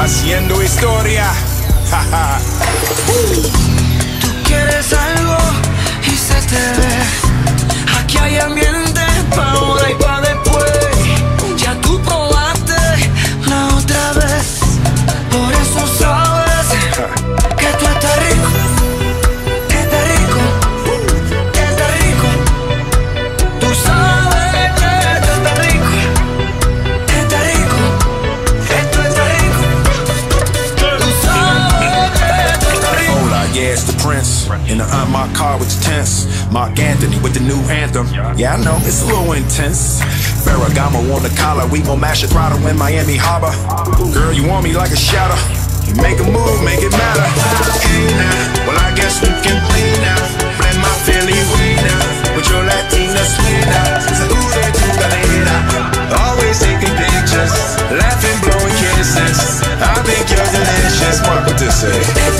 haciendo historia. Tú quieres algo y se te ve. And I on my car, which tense. Marc Anthony with the new anthem. Yeah, I know, it's a little intense. Ferragamo on the collar, we gon' mash a throttle in Miami Harbor. Girl, you want me like a shadow. You make a move, make it matter. Hey now, well, I guess we can play now. Blend my Philly way now. With your Latina sweet now. Salute to Always taking pictures, laughing, blowing kisses. I think you're delicious. What Marco, this say?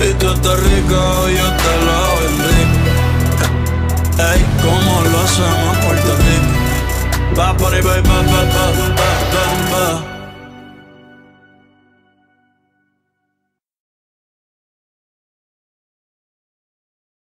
Y tú estás rico, yo te lo vendré. Ey, como lo hacemos por Puerto Rico. Va por ahí, va, va, va, va, va, va.